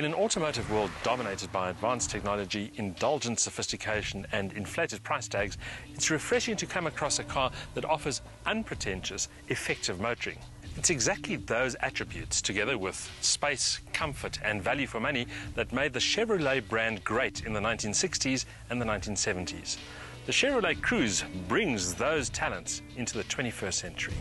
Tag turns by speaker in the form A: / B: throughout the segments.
A: In an automotive world dominated by advanced technology, indulgent sophistication, and inflated price tags, it's refreshing to come across a car that offers unpretentious, effective motoring. It's exactly those attributes, together with space, comfort, and value for money, that made the Chevrolet brand great in the 1960s and the 1970s. The Chevrolet Cruze brings those talents into the 21st century.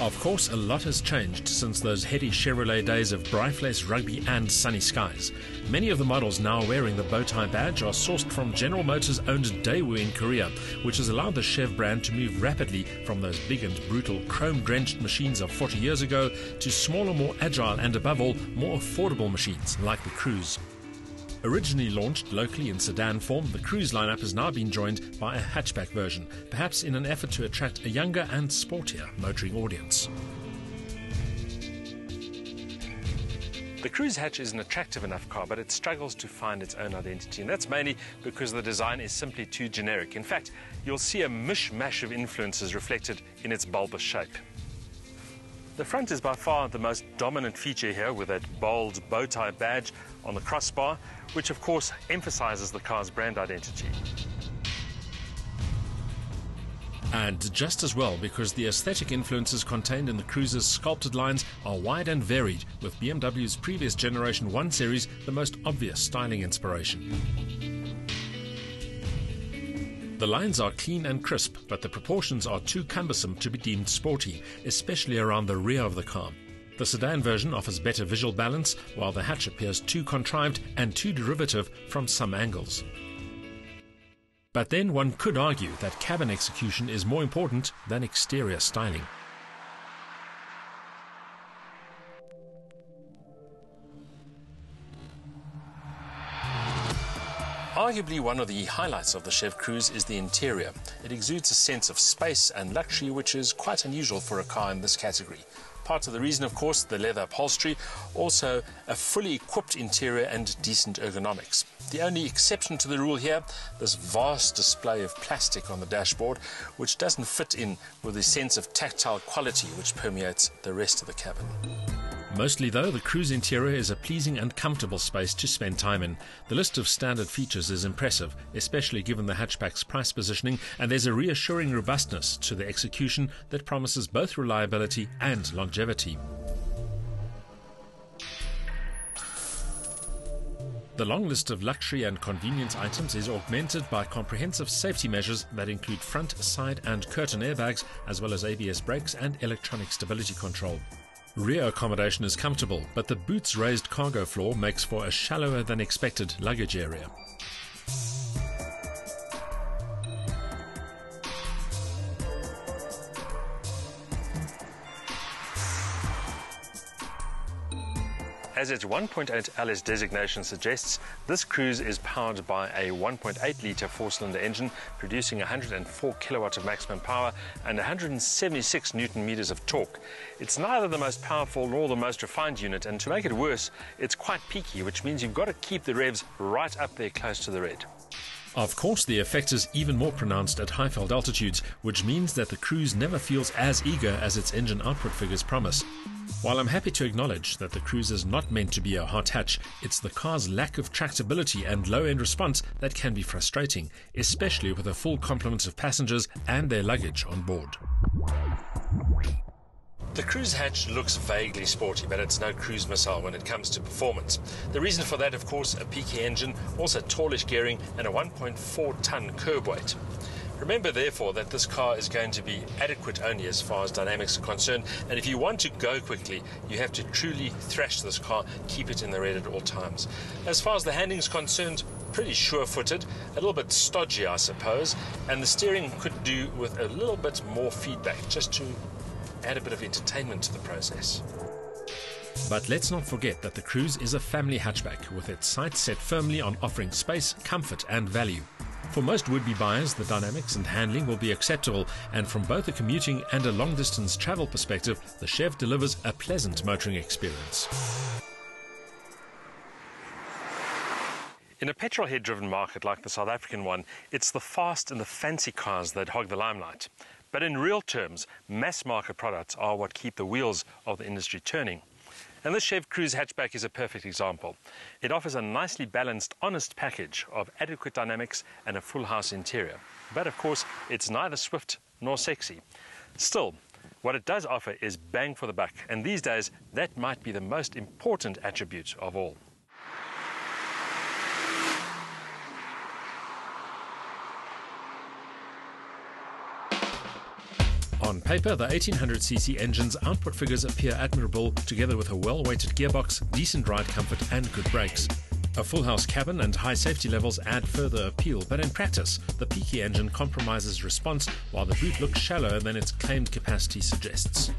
A: Of course, a lot has changed since those heady Chevrolet days of Braaivleis rugby and sunny skies. Many of the models now wearing the bow tie badge are sourced from General Motors owned Daewoo in Korea, which has allowed the Chev brand to move rapidly from those big and brutal chrome drenched machines of 40 years ago to smaller, more agile, and above all, more affordable machines like the Cruze. Originally launched locally in sedan form, the Cruze lineup has now been joined by a hatchback version, perhaps in an effort to attract a younger and sportier motoring audience. The Cruze hatch is an attractive enough car, but it struggles to find its own identity, and that's mainly because the design is simply too generic. In fact, you'll see a mishmash of influences reflected in its bulbous shape. The front is by far the most dominant feature here with that bold bow tie badge on the crossbar, which of course emphasizes the car's brand identity. And just as well, because the aesthetic influences contained in the Cruze's sculpted lines are wide and varied, with BMW's previous Generation 1 series the most obvious styling inspiration. The lines are clean and crisp, but the proportions are too cumbersome to be deemed sporty, especially around the rear of the car. The sedan version offers better visual balance, while the hatch appears too contrived and too derivative from some angles. But then one could argue that cabin execution is more important than exterior styling. Arguably one of the highlights of the Chev Cruze is the interior. It exudes a sense of space and luxury which is quite unusual for a car in this category. Part of the reason, of course, the leather upholstery, also a fully equipped interior and decent ergonomics. The only exception to the rule here, this vast display of plastic on the dashboard, which doesn't fit in with the sense of tactile quality which permeates the rest of the cabin. Mostly, though, the Cruze interior is a pleasing and comfortable space to spend time in. The list of standard features is impressive, especially given the hatchback's price positioning, and there's a reassuring robustness to the execution that promises both reliability and longevity. The long list of luxury and convenience items is augmented by comprehensive safety measures that include front, side, and curtain airbags, as well as ABS brakes and electronic stability control. Rear accommodation is comfortable, but the boot's raised cargo floor makes for a shallower than expected luggage area. As its 1.8 LS designation suggests, this Cruze is powered by a 1.8 litre four-cylinder engine producing 104 kilowatt of maximum power and 176 newton meters of torque. It's neither the most powerful nor the most refined unit, and to make it worse, it's quite peaky, which means you've got to keep the revs right up there close to the red. Of course, the effect is even more pronounced at Highveld altitudes, which means that the Cruze never feels as eager as its engine output figures promise. While I'm happy to acknowledge that the Cruze is not meant to be a hot hatch, it's the car's lack of tractability and low end response that can be frustrating, especially with a full complement of passengers and their luggage on board. The Cruze hatch looks vaguely sporty, but it's no cruise missile when it comes to performance. The reason for that, of course, a peaky engine, also tallish gearing, and a 1.4 ton curb weight. Remember, therefore, that this car is going to be adequate only as far as dynamics are concerned. And if you want to go quickly, you have to truly thrash this car, keep it in the red at all times. As far as the handling is concerned, pretty sure footed, a little bit stodgy, I suppose. And the steering could do with a little bit more feedback just to add a bit of entertainment to the process. But let's not forget that the Cruze is a family hatchback with its sights set firmly on offering space, comfort, and value. For most would-be buyers, the dynamics and handling will be acceptable, and from both a commuting and a long-distance travel perspective, the Chev delivers a pleasant motoring experience. In a petrol head driven market like the South African one, it's the fast and the fancy cars that hog the limelight. But in real terms, mass market products are what keep the wheels of the industry turning. And this Chev Cruze hatchback is a perfect example. It offers a nicely balanced, honest package of adequate dynamics and a full house interior. But of course, it's neither swift nor sexy. Still, what it does offer is bang for the buck, and these days, that might be the most important attribute of all. On paper, the 1800cc engine's output figures appear admirable, together with a well-weighted gearbox, decent ride comfort and good brakes. A full house cabin and high safety levels add further appeal, but in practice, the peaky engine compromises response while the boot looks shallower than its claimed capacity suggests.